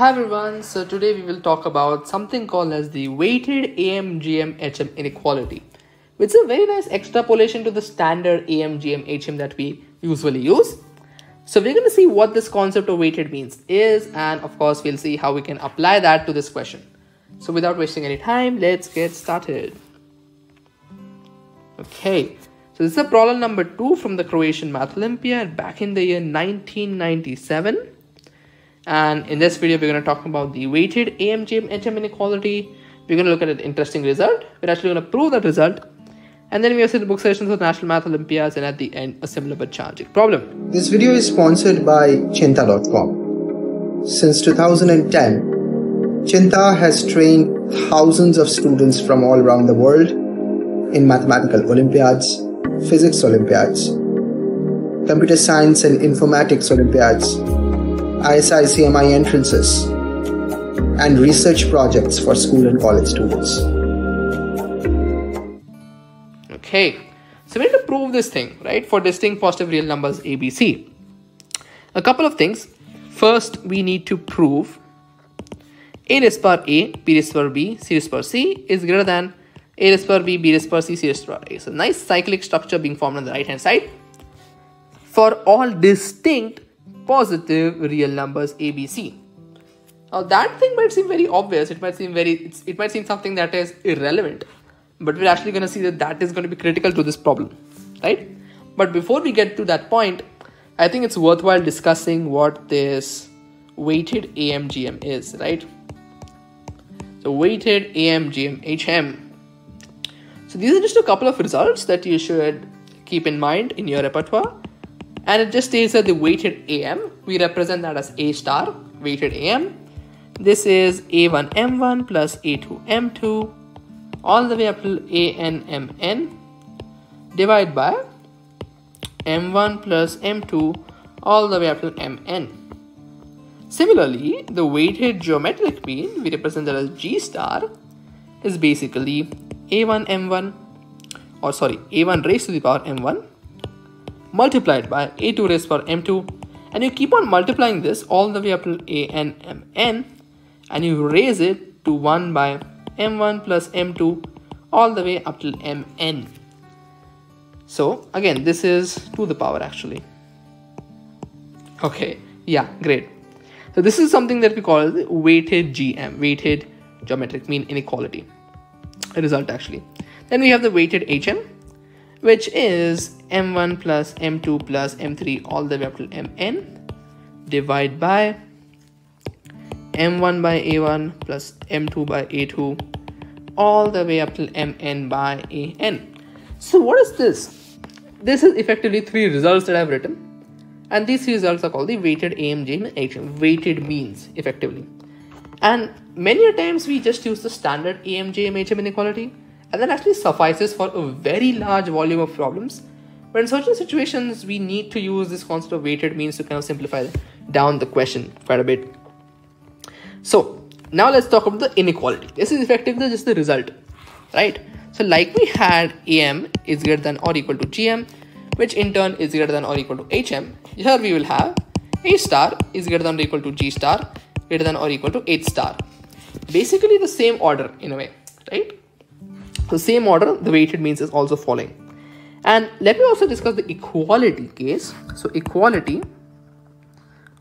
Hi everyone, so today we will talk about something called as the weighted AM-GM HM inequality, which is a very nice extrapolation to the standard AM-GM HM that we usually use. So we're going to see what this concept of weighted means is and of course we'll see how we can apply that to this question. So without wasting any time, let's get started. Okay, so this is a problem number two from the Croatian Math Olympiad back in the year 1997. And in this video, we're going to talk about the weighted AMGM HM inequality. We're going to look at an interesting result. We're actually going to prove that result. And then we have the book sessions of National Math Olympiads and at the end, a similar but challenging problem. This video is sponsored by Cheenta.com. Since 2010, Cheenta has trained thousands of students from all around the world in mathematical Olympiads, physics Olympiads, computer science and informatics Olympiads, ISI CMI entrances, and research projects for school and college students. Okay, so we need to prove this thing, right, for distinct positive real numbers ABC. A couple of things. First, we need to prove a raised power a, b raised power b, c raised power c is greater than a raised power b, b raised power c, c raised power a. So nice cyclic structure being formed on the right hand side for all distinct positive real numbers ABC. Now that thing might seem very obvious. It might seem very, it might seem something that is irrelevant, but we're actually going to see that that is going to be critical to this problem, right? But before we get to that point, I think it's worthwhile discussing what this weighted AMGM is, right? So weighted AMGM HM so these are just a couple of results that you should keep in mind in your repertoire. And it just states that the weighted AM, we represent that as A star, weighted AM. This is A1 M1 plus A2 M2 all the way up to ANMN divide by M1 plus M2 all the way up to MN. Similarly, the weighted geometric mean, we represent that as G star, is basically a1 m1 or sorry a1 raised to the power m1 multiplied by a2 raised power m2 and you keep on multiplying this all the way up to a n and you raise it to 1 by m1 plus m2 all the way up to mn so again this is to the power actually. Okay yeah great. So this is something that we call the weighted gm weighted geometric mean inequality result actually. Then we have the weighted HM, which is M1 plus M2 plus M3 all the way up to Mn divide by M1 by A1 plus M2 by A2 all the way up to Mn by An. So what is this? This is effectively three results that I've written and these results are called the weighted and HM, weighted means effectively. And many times we just use the standard AMGM HM inequality and that actually suffices for a very large volume of problems. But in certain situations, we need to use this concept of weighted means to kind of simplify down the question quite a bit. So now let's talk about the inequality. This is effectively just the result, right? So like we had AM is greater than or equal to GM, which in turn is greater than or equal to HM. Here we will have A star is greater than or equal to G star, greater than or equal to H star. Basically the same order in a way, right? The same order, the weighted means is also following. And let me also discuss the equality case. So equality,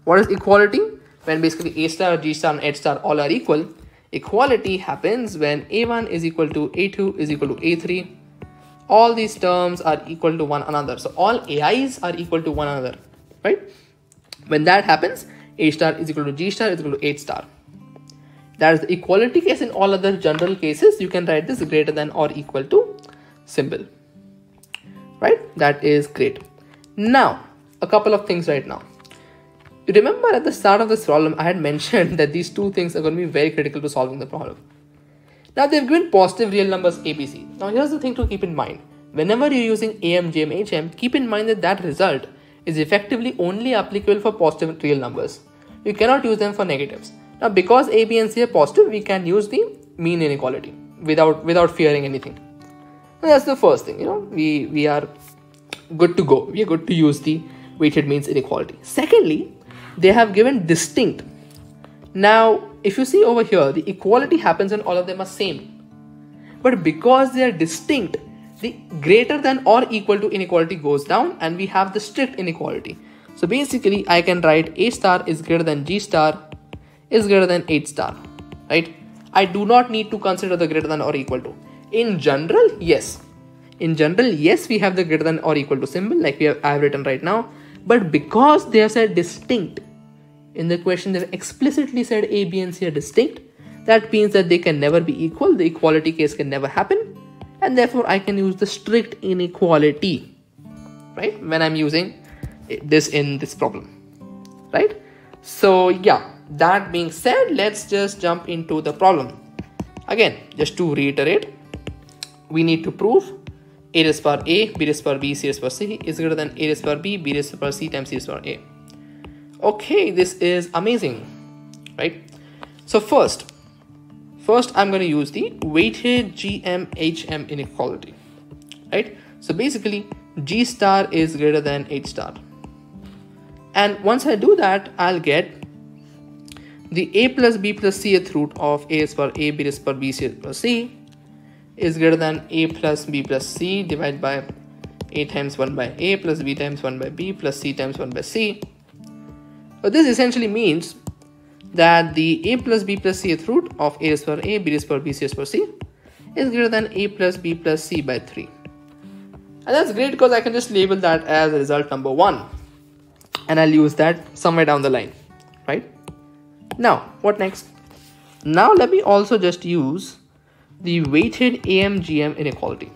what is equality? When basically A star, G star and H star all are equal. Equality happens when A1 is equal to A2 is equal to A3. All these terms are equal to one another. So all AIs are equal to one another, right? When that happens, a star is equal to G star is equal to H star. That is the equality case in all other general cases. You can write this greater than or equal to symbol. Right? That is great. Now, a couple of things right now. You remember at the start of this problem, I had mentioned that these two things are going to be very critical to solving the problem. Now they've given positive real numbers ABC. Now here's the thing to keep in mind. Whenever you're using AM, GM, HM, keep in mind that that result is effectively only applicable for positive real numbers you cannot use them for negatives. Now because A, B and C are positive, we can use the mean inequality without without fearing anything. And that's the first thing, you know, we, we are good to go. We are good to use the weighted means inequality. Secondly, they have given distinct Now, if you see over here, the equality happens when all of them are same. But because they are distinct, the greater than or equal to inequality goes down and we have the strict inequality. So basically I can write A star is greater than G star is greater than H star, right? I do not need to consider the greater than or equal to. In general, yes. In general, yes, we have the greater than or equal to symbol like we have I have written right now. But because they have said distinct, in the question they've explicitly said A, B, and C are distinct, that means that they can never be equal, the equality case can never happen, and therefore I can use the strict inequality, right, when I'm using this in this problem, right? So yeah, that being said, let's just jump into the problem. Again, just to reiterate, we need to prove a raised power a, b raised power b, c raised power c is greater than a raised power b, b raised power c times c raised power a. Okay, this is amazing, right? So first, first I'm going to use the weighted gm hm inequality, right? So basically, G star is greater than H star. And once I do that, I'll get the a plus b plus cth root of a raised power a, b raised power b, c power c is greater than a plus b plus c divided by a times 1 by a plus b times 1 by b plus c times 1 by c. So this essentially means that the a plus b plus c root of a raised power a, b raised power b, c raised c is greater than a plus b plus c by 3. And that's great because I can just label that as result number 1 and I'll use that somewhere down the line, right? Now, what next? Now let me also just use the weighted AMGM inequality,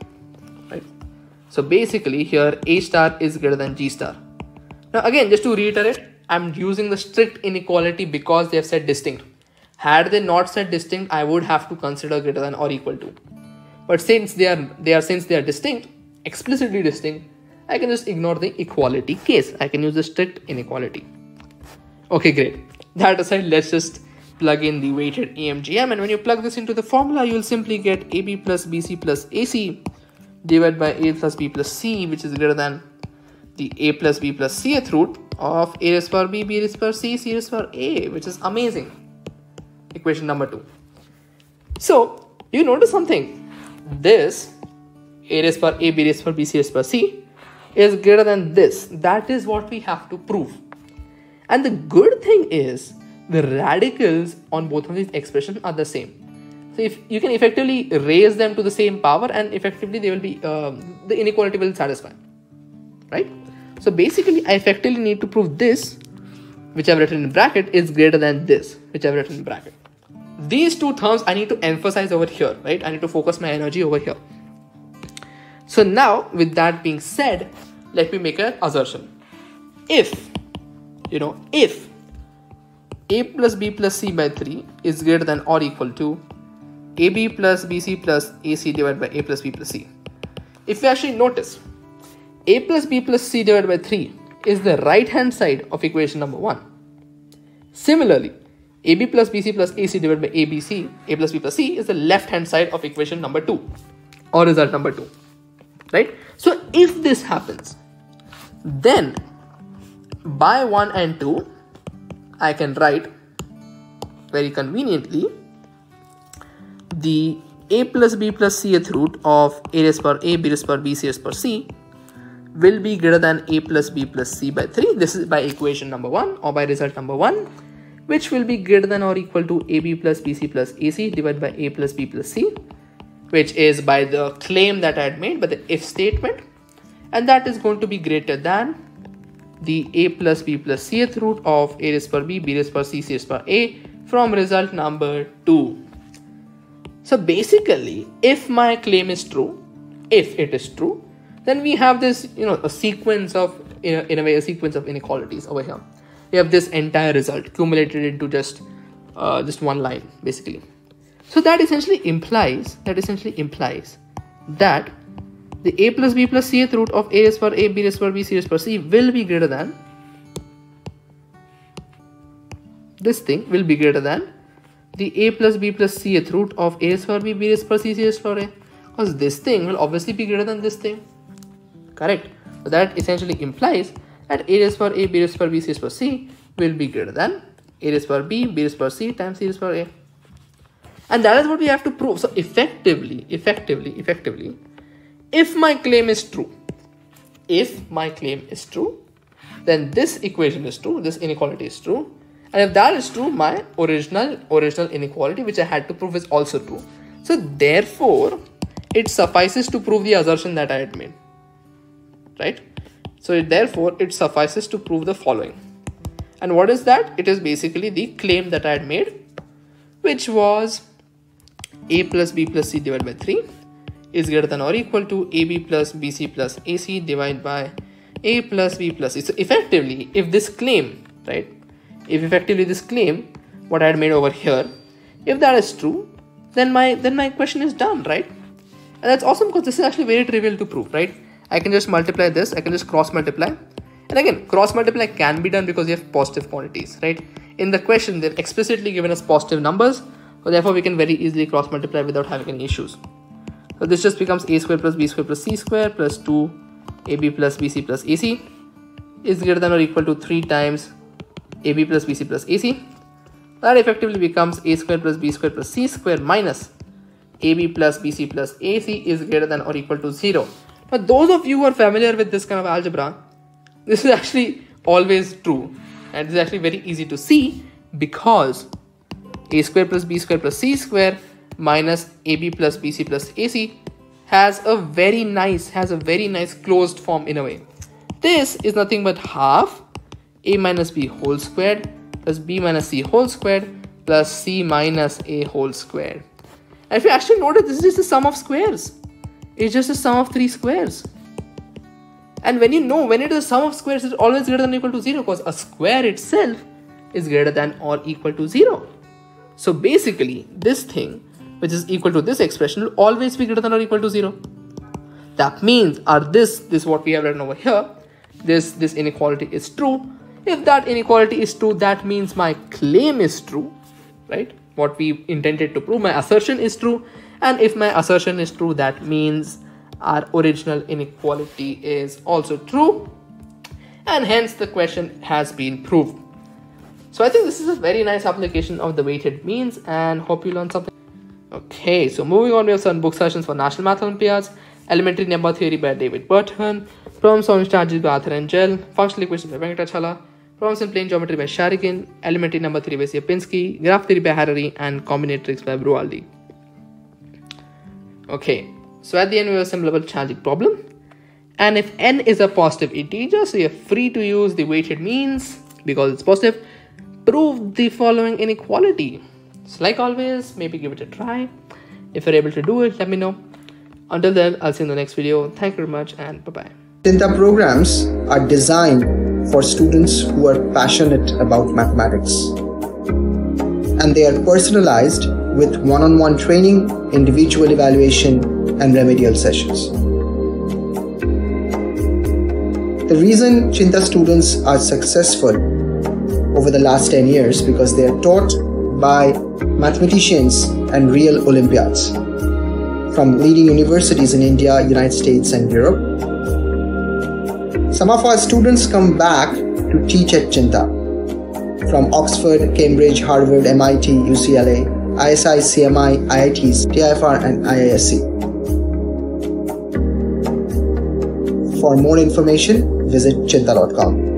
right? So basically here A star is greater than G star. Now again, just to reiterate, I'm using the strict inequality because they have said distinct. Had they not said distinct, I would have to consider greater than or equal to. But since they are they are since they are distinct, explicitly distinct, I can just ignore the equality case. I can use the strict inequality. Okay, great. That aside, let's just plug in the weighted AMGM and when you plug this into the formula you'll simply get AB plus BC plus AC divided by A plus B plus C which is greater than the A plus B plus Cth root of A raised power B, B raised power C, C raised power A which is amazing. Equation number 2. So you notice something. This A raised power A, B raised power B, C raised power C is greater than this. That is what we have to prove. And the good thing is the radicals on both of these expressions are the same. So if you can effectively raise them to the same power and effectively they will be, um, the inequality will satisfy, right? So basically I effectively need to prove this, which I've written in bracket is greater than this, which I've written in bracket. These two terms I need to emphasize over here, right? I need to focus my energy over here. So now with that being said, let me make an assertion. If, you know, if a plus b plus c by 3 is greater than or equal to ab plus bc plus ac divided by a plus b plus c. If you actually notice, a plus b plus c divided by 3 is the right hand side of equation number 1. Similarly, ab plus bc plus ac divided by abc, a plus b plus c is the left hand side of equation number 2 or result number 2. Right? So if this happens, then by 1 and 2 I can write very conveniently the a plus b plus cth root of a raised power a b raised power b c raised power c will be greater than a plus b plus c by 3 this is by equation number 1 or by result number 1 which will be greater than or equal to ab plus bc plus ac divided by a plus b plus c which is by the claim that I had made by the if statement. And that is going to be greater than the a plus b plus cth root of a raised power b, b raised power c, c raised power a from result number 2. So basically, if my claim is true, if it is true, then we have this, you know, a sequence of, in a, in a way, a sequence of inequalities over here. We have this entire result accumulated into just, uh, just one line, basically. So that essentially implies, that essentially implies that the a plus b plus cth root of a raised power a, b raised power b, c raised power c will be greater than this thing will be greater than the a plus b plus cth root of a raised power b, b raised power c, c raised power a because this thing will obviously be greater than this thing correct so that essentially implies that a raised power a, b raised power b, c raised power c will be greater than a raised power b, b raised power c times c raised power a. And that is what we have to prove. So effectively, effectively, effectively, if my claim is true, if my claim is true, then this equation is true, this inequality is true. And if that is true, my original original inequality, which I had to prove, is also true. So therefore, it suffices to prove the assertion that I had made. Right? So it, therefore, it suffices to prove the following. And what is that? It is basically the claim that I had made, which was a plus b plus c divided by 3 is greater than or equal to ab plus bc plus ac divided by a plus b plus c. So effectively, if this claim, right, if effectively this claim, what I had made over here, if that is true, then my then my question is done, right? And that's awesome because this is actually very trivial to prove, right? I can just multiply this, I can just cross multiply. And again, cross multiply can be done because you have positive quantities, right? In the question, they've explicitly given us positive numbers, so therefore we can very easily cross multiply without having any issues. So this just becomes a square plus b square plus c square plus 2 ab plus bc plus ac is greater than or equal to 3 times ab plus bc plus ac. That effectively becomes a square plus b square plus c square minus ab plus bc plus ac is greater than or equal to 0. Now those of you who are familiar with this kind of algebra, this is actually always true and this is actually very easy to see because a square plus b square plus c square minus ab plus bc plus ac has a very nice has a very nice closed form in a way. This is nothing but half a minus b whole squared plus b minus c whole squared plus c minus a whole squared. And if you actually notice this is just the sum of squares. It's just the sum of three squares. And when you know when it is a sum of squares it's always greater than or equal to 0 because a square itself is greater than or equal to 0 so basically this thing which is equal to this expression will always be greater than or equal to 0. That means are this, this what we have written over here, this, this inequality is true. If that inequality is true, that means my claim is true, right? What we intended to prove, my assertion is true. And if my assertion is true, that means our original inequality is also true. And hence the question has been proved. So I think this is a very nice application of the weighted means and hope you learned something. Okay, so moving on, we have some book sessions for National Math Olympiads, Elementary Number Theory by David Burton, Problems on Strategies by Arthur and Angel, Functional Equations by Venkatachala, Problems in Plane Geometry by Sharygin, Elementary Number Theory by Sierpinski, Graph Theory by Harary, and Combinatorics by Brualdi. Okay, so at the end we have a simple challenging problem. And if n is a positive integer, so you're free to use the weighted means because it's positive, prove the following inequality. So like always, maybe give it a try. If you're able to do it, let me know. Until then, I'll see you in the next video. Thank you very much and bye-bye. Cheenta programs are designed for students who are passionate about mathematics. And they are personalized with one-on-one training, individual evaluation, and remedial sessions. The reason Cheenta students are successful over the last 10 years because they are taught by mathematicians and real Olympiads from leading universities in India, United States, and Europe. Some of our students come back to teach at Cheenta from Oxford, Cambridge, Harvard, MIT, UCLA, ISI, CMI, IITs, TIFR, and IISc. For more information, visit cheenta.com.